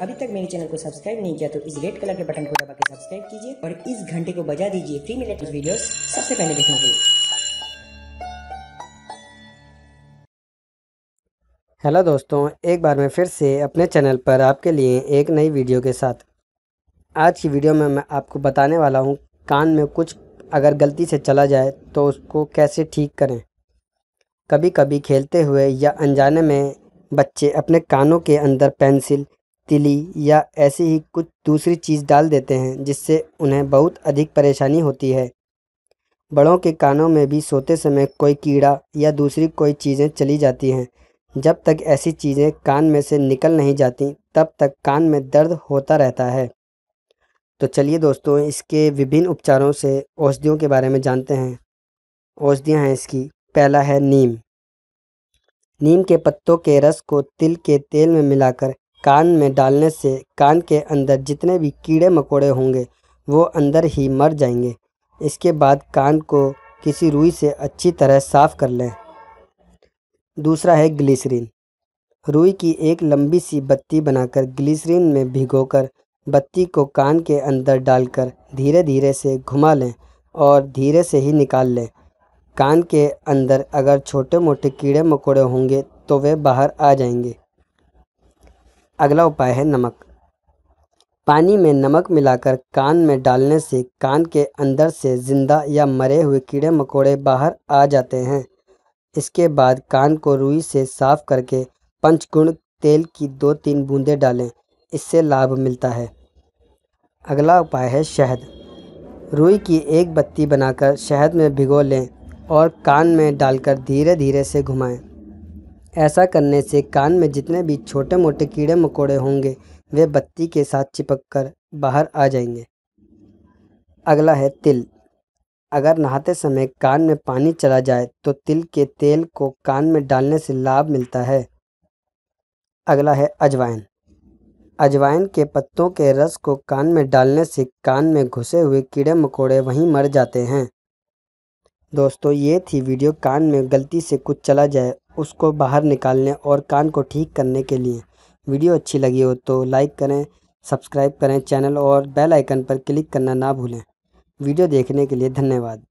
अभी तक मेरे चैनल को सब्सक्राइब नहीं किया तो इस रेड कलर के बटन को दबा के सब्सक्राइब कीजिए और इस घंटे को बजा दीजिए फ्री में लेटेस्ट सबसे पहले देखने के लिए। हेलो दोस्तों, एक बार मैं फिर से अपने चैनल पर आपके लिए एक नई वीडियो के साथ। आज की वीडियो में मैं आपको बताने वाला हूँ कान में कुछ अगर गलती से चला जाए तो उसको कैसे ठीक करें। कभी कभी खेलते हुए या अनजाने में बच्चे अपने कानों के अंदर पेंसिल तिली या ऐसी ही कुछ दूसरी चीज़ डाल देते हैं, जिससे उन्हें बहुत अधिक परेशानी होती है। बड़ों के कानों में भी सोते समय कोई कीड़ा या दूसरी कोई चीज़ें चली जाती हैं। जब तक ऐसी चीज़ें कान में से निकल नहीं जाती, तब तक कान में दर्द होता रहता है। तो चलिए दोस्तों, इसके विभिन्न उपचारों से औषधियों के बारे में जानते हैं। औषधियाँ हैं इसकी। पहला है नीम। नीम के पत्तों के रस को तिल के तेल में मिलाकर कान में डालने से कान के अंदर जितने भी कीड़े मकोड़े होंगे, वो अंदर ही मर जाएँगे। इसके बाद कान को किसी रुई से अच्छी तरह साफ़ कर लें। दूसरा है ग्लिसरीन। रुई की एक लंबी सी बत्ती बनाकर ग्लिसरीन में भिगोकर बत्ती को कान के अंदर डालकर धीरे धीरे से घुमा लें और धीरे से ही निकाल लें। कान के अंदर अगर छोटे मोटे कीड़े मकोड़े होंगे तो वे बाहर आ जाएँगे। अगला उपाय है नमक। पानी में नमक मिलाकर कान में डालने से कान के अंदर से ज़िंदा या मरे हुए कीड़े मकोड़े बाहर आ जाते हैं। इसके बाद कान को रुई से साफ़ करके पंचगुण तेल की दो तीन बूंदें डालें। इससे लाभ मिलता है। अगला उपाय है शहद। रुई की एक बत्ती बनाकर शहद में भिगो लें और कान में डालकर धीरे धीरे से घुमाएँ। ऐसा करने से कान में जितने भी छोटे मोटे कीड़े मकोड़े होंगे, वे बत्ती के साथ चिपक कर बाहर आ जाएँगे। अगला है तिल। अगर नहाते समय कान में पानी चला जाए तो तिल के तेल को कान में डालने से लाभ मिलता है। अगला है अजवाइन। अजवाइन के पत्तों के रस को कान में डालने से कान में घुसे हुए कीड़े मकोड़े वहीं मर जाते हैं। दोस्तों, ये थी वीडियो कान में गलती से कुछ चला जाए उसको बाहर निकालने और कान को ठीक करने के लिए। वीडियो अच्छी लगी हो तो लाइक करें, सब्सक्राइब करें चैनल और बेल आइकन पर क्लिक करना ना भूलें। वीडियो देखने के लिए धन्यवाद।